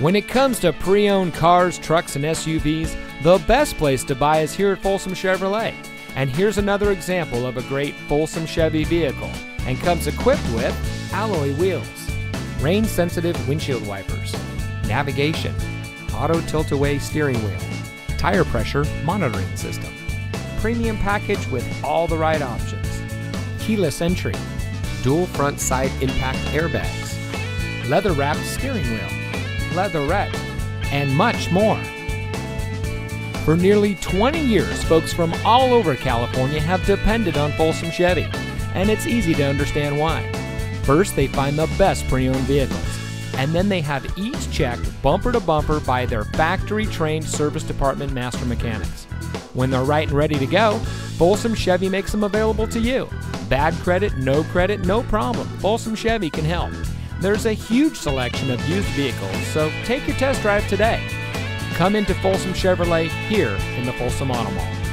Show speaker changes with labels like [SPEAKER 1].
[SPEAKER 1] When it comes to pre owned cars, trucks, and SUVs, the best place to buy is here at Folsom Chevrolet. And here's another example of a great Folsom Chevy vehicle and comes equipped with alloy wheels, rain sensitive windshield wipers, navigation, auto tilt away steering wheel, tire pressure monitoring system, premium package with all the right options, keyless entry, dual front side impact airbags, leather wrapped steering wheel, leatherette, and much more. For nearly 20 years, folks from all over California have depended on Folsom Chevy, and it's easy to understand why. First, they find the best pre owned vehicles, and then they have each checked bumper to bumper by their factory trained service department master mechanics. When they're right and ready to go, Folsom Chevy makes them available to you. Bad credit, no credit, no problem. Folsom Chevy can help. There's a huge selection of used vehicles, so take your test drive today. Come into Folsom Chevrolet here in the Folsom Auto Mall.